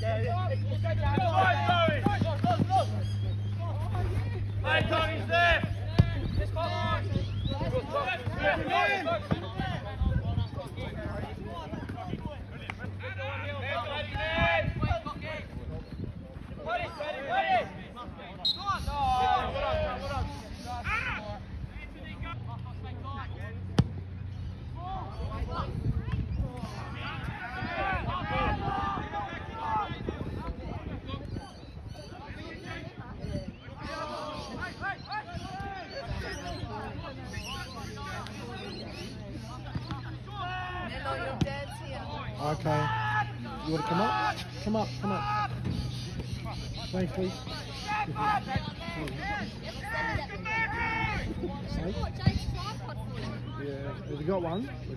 Yeah, yeah.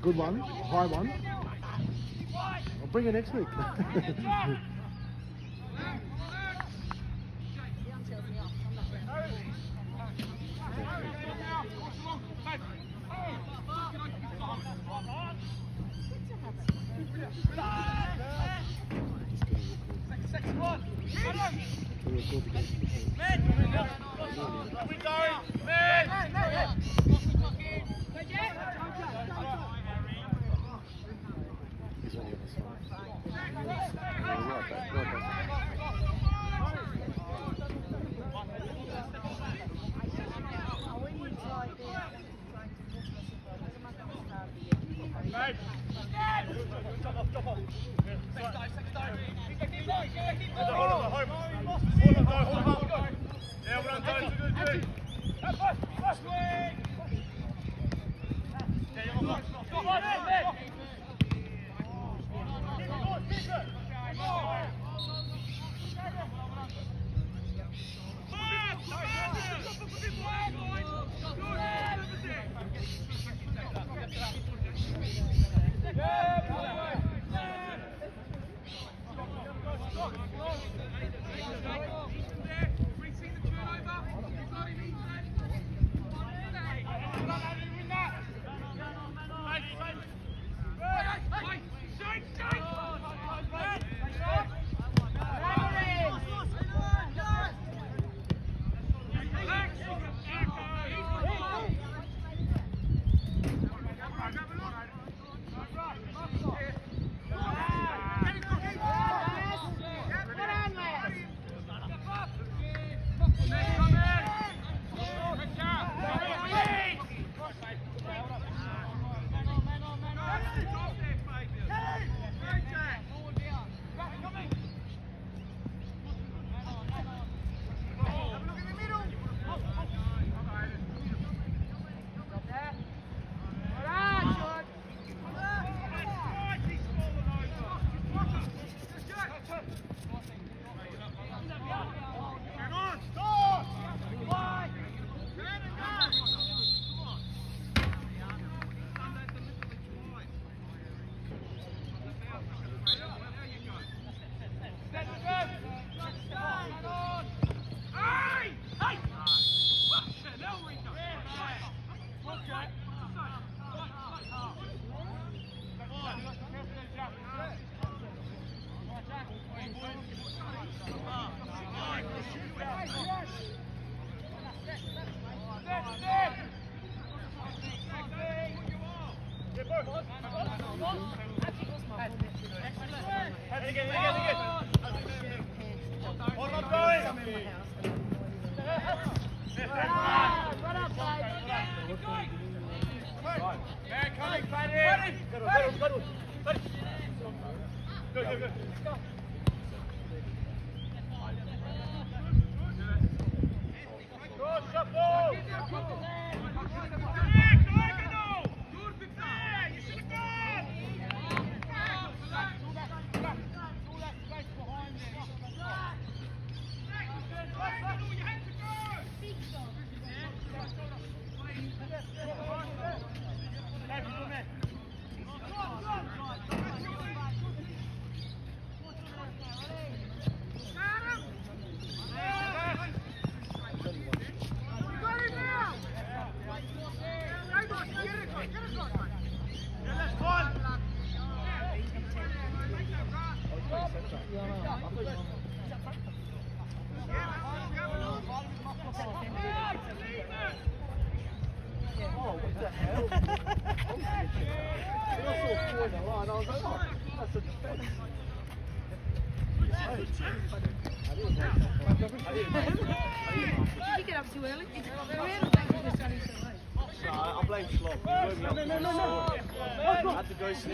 Good one? High one? I'll bring it next week. Злата, Злата,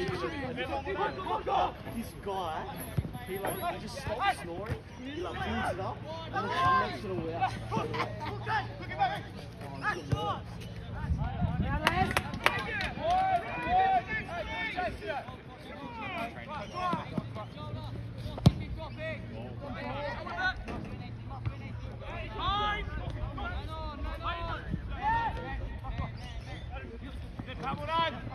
This guy, he like, he just stopped snoring, he like builds it up, and then I'm next to the Come on!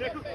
Deco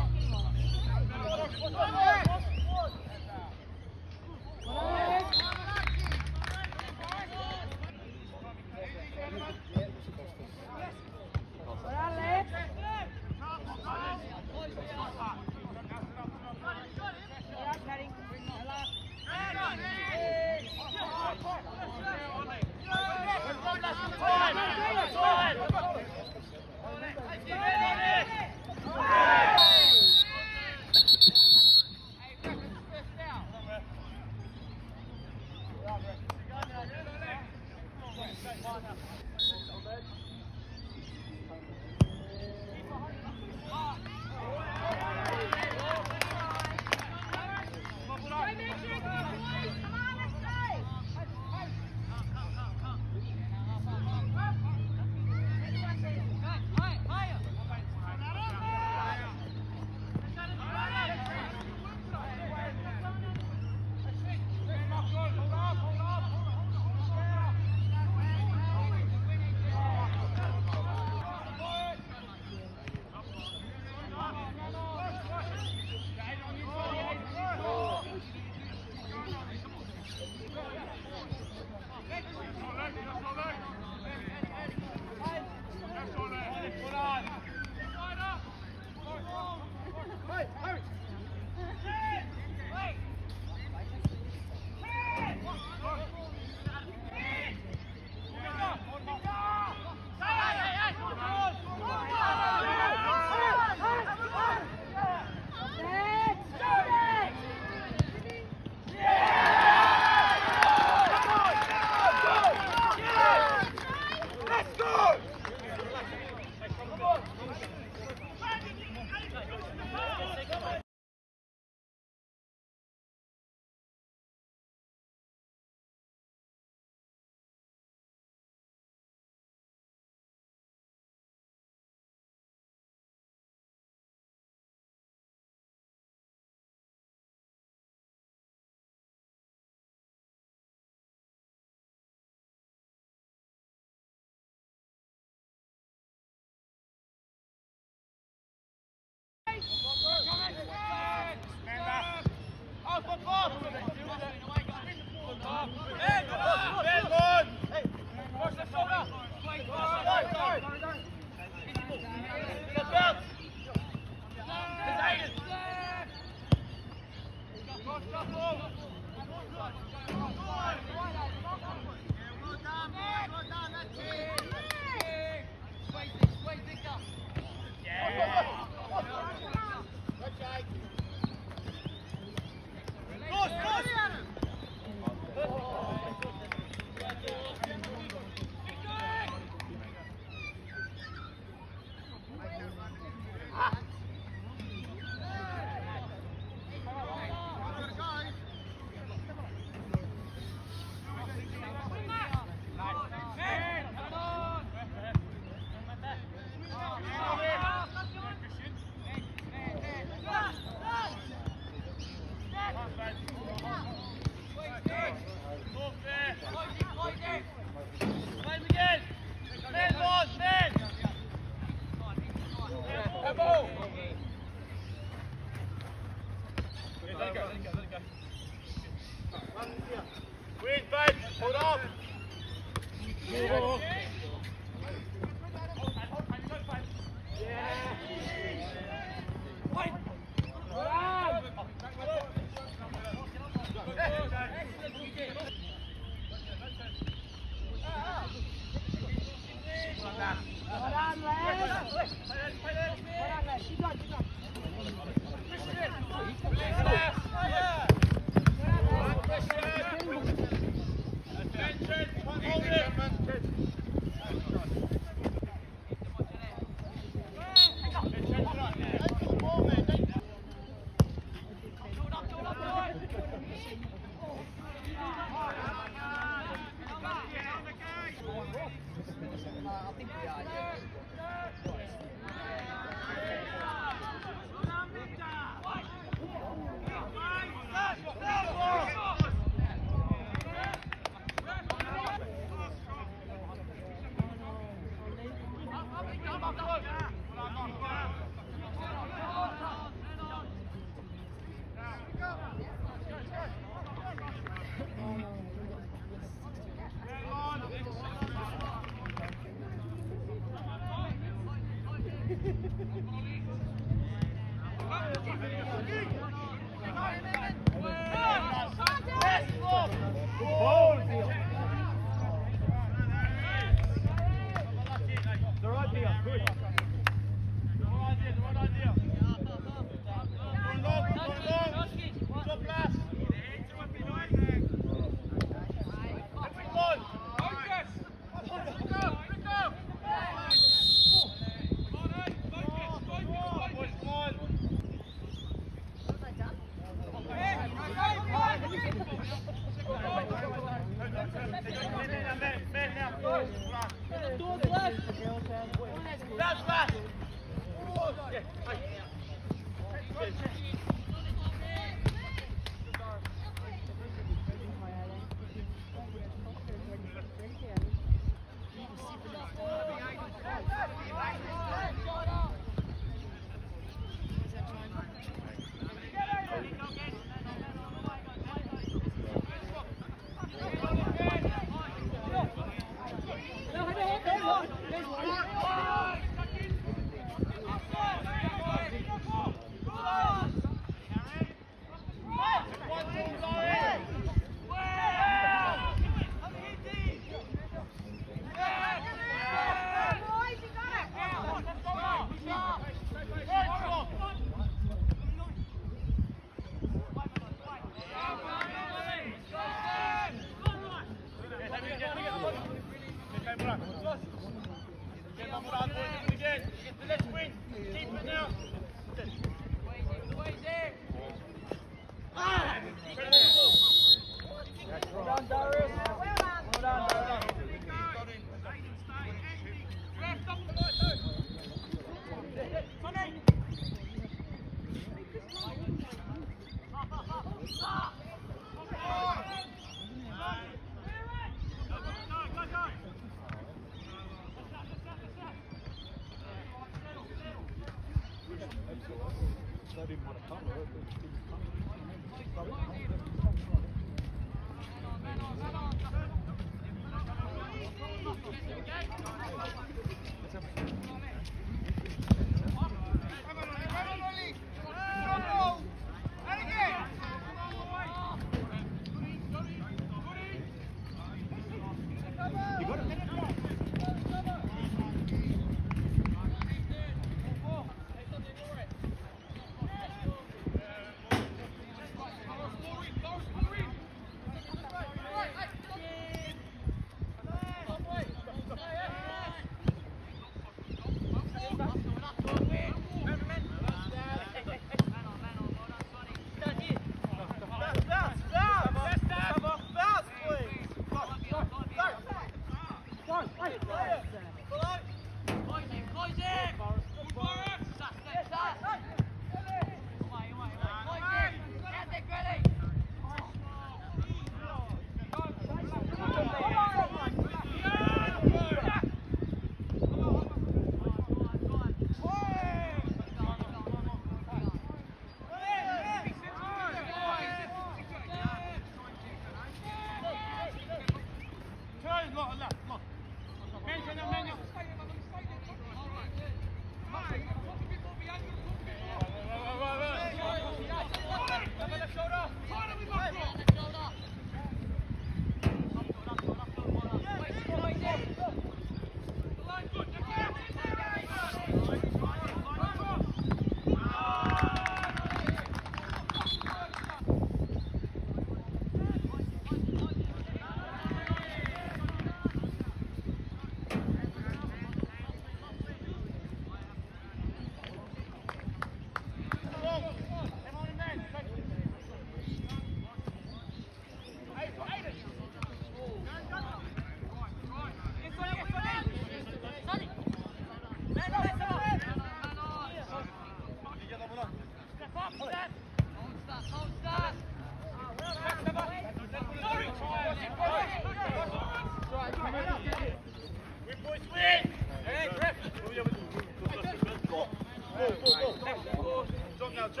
I can see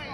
it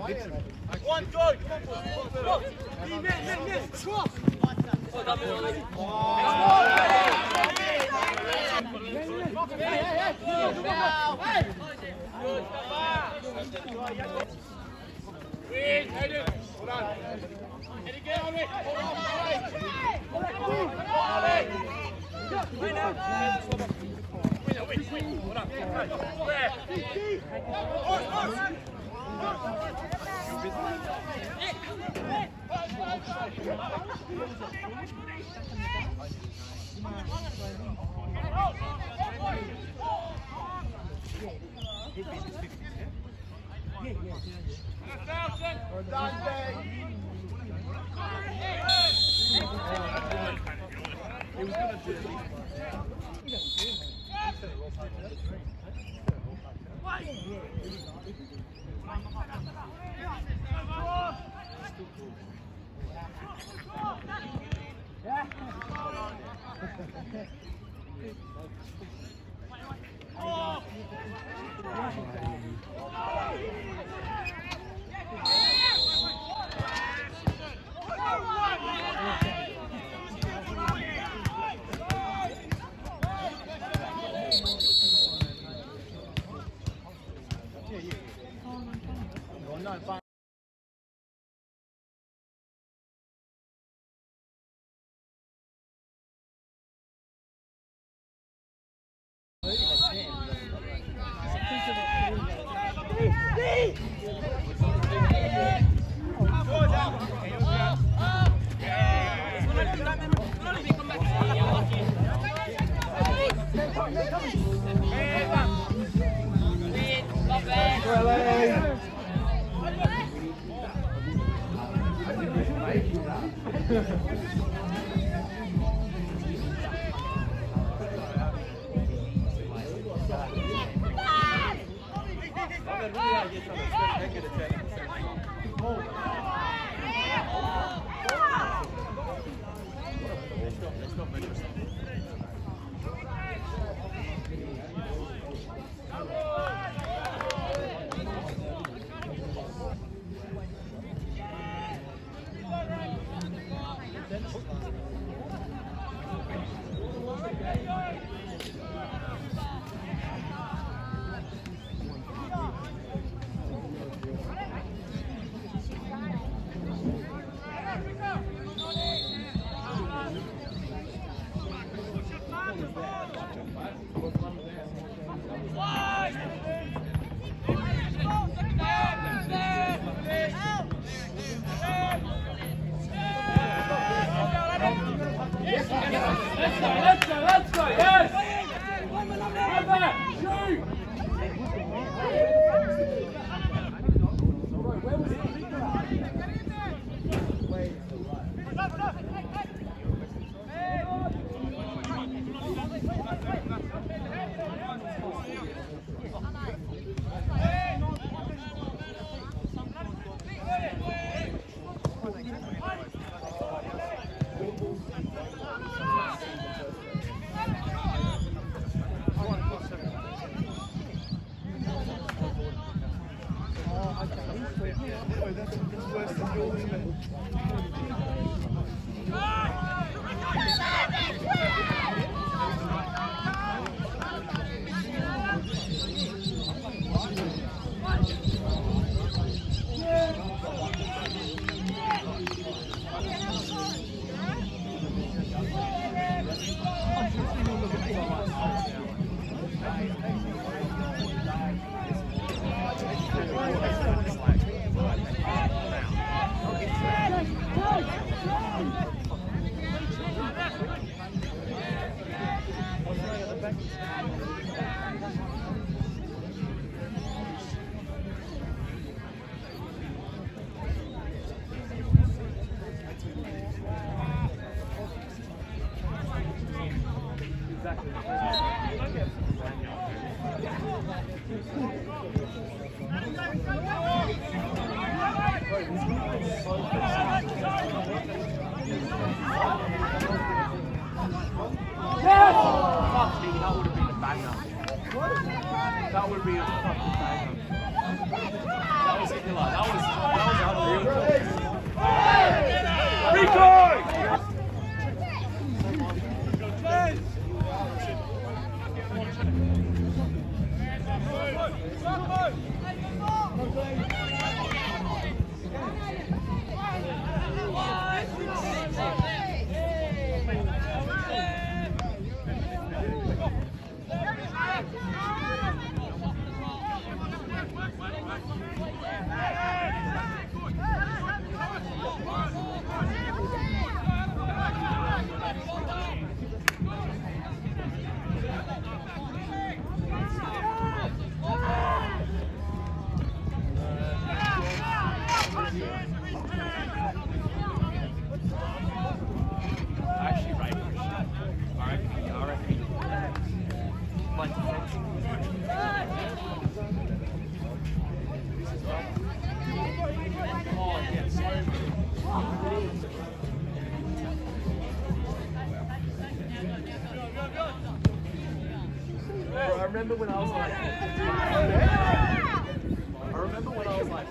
One, go! Men, men, men! Fuck Gracias. Remember when I was like, I remember when I was like,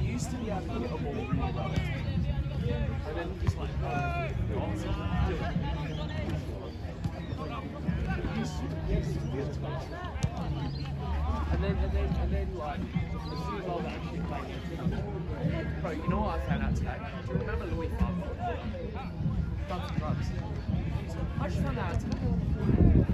he used to be able to. And then just like, oh, And then, and then, and then, like, bro, you know what I found out today? Do you remember Louis? Just found that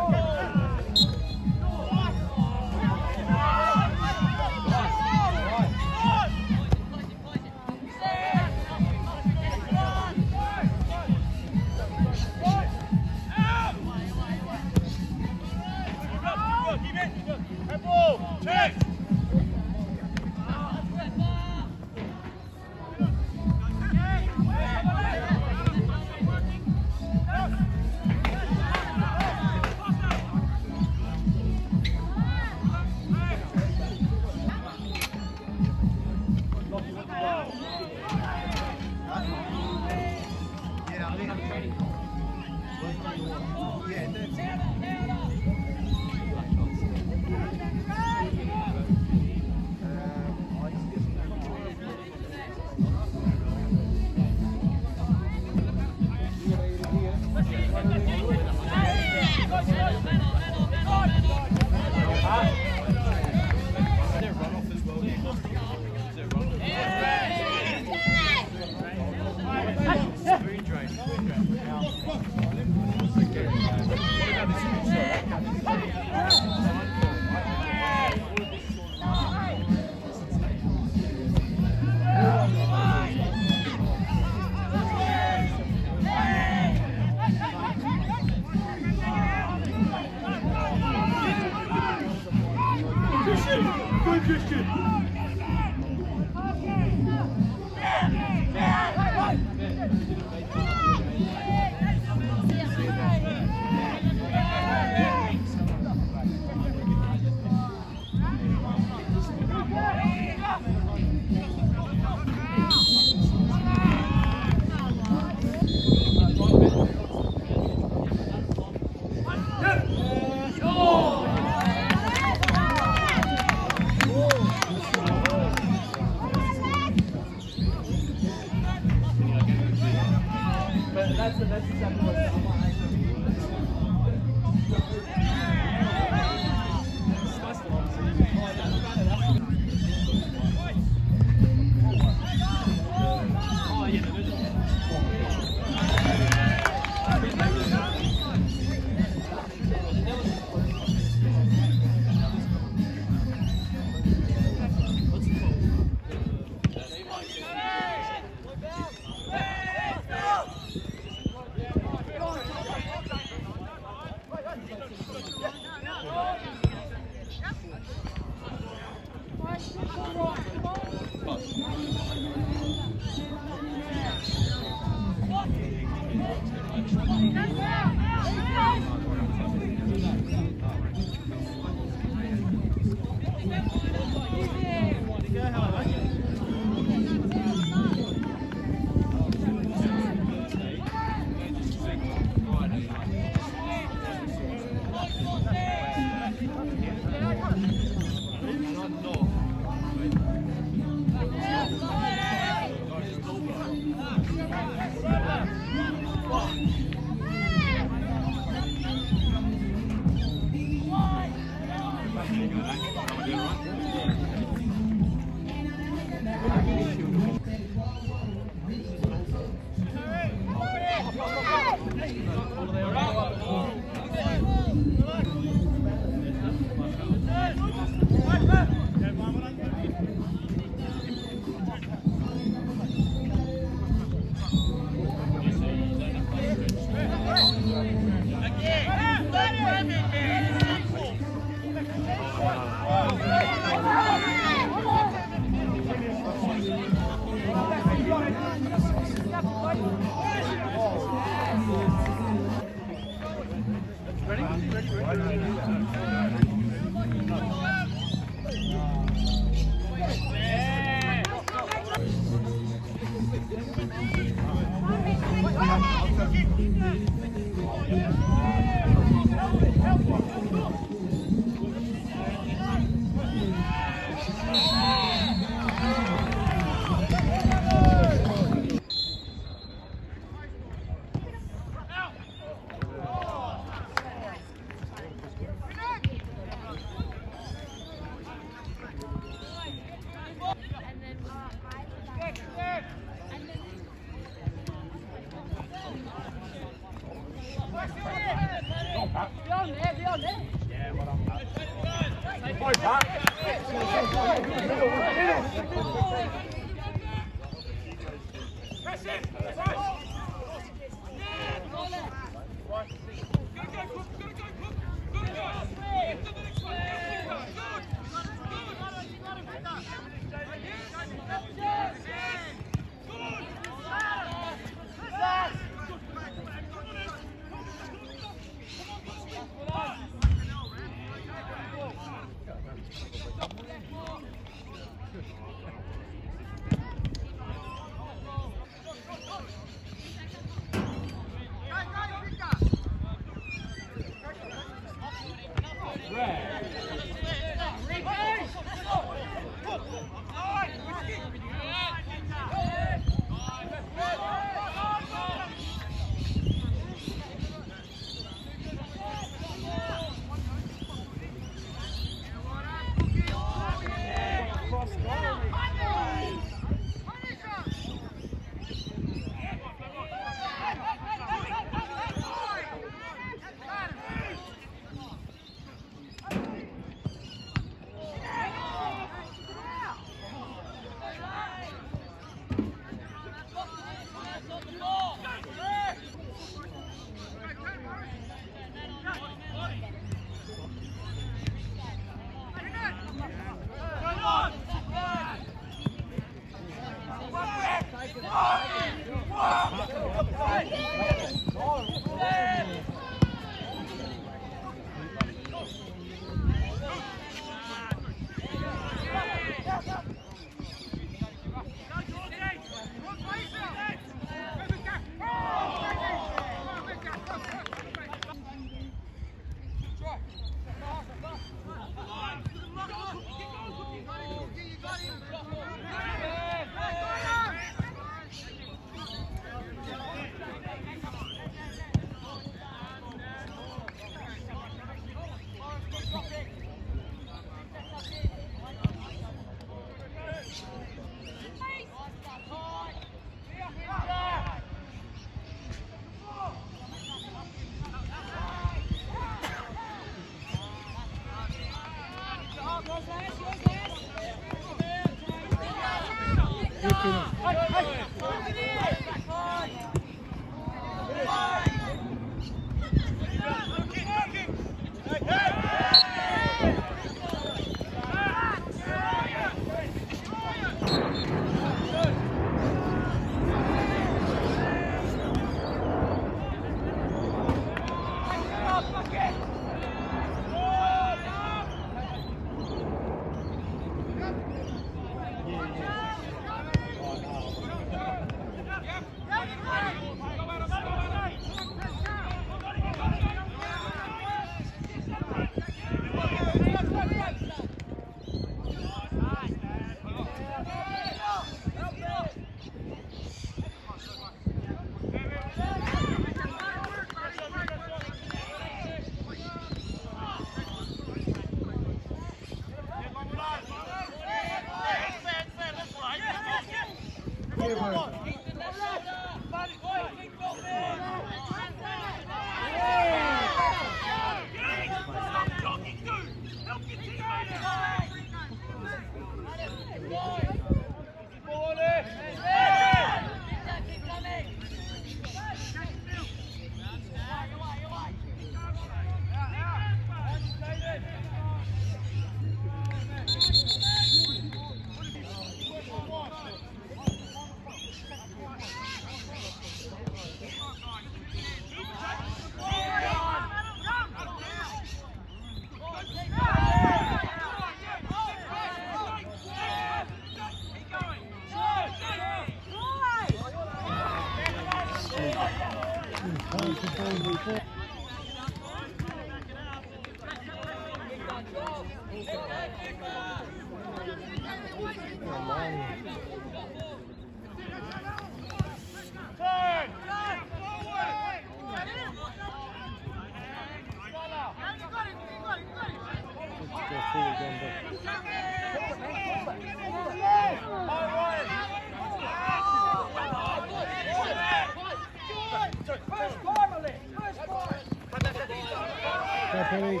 Go,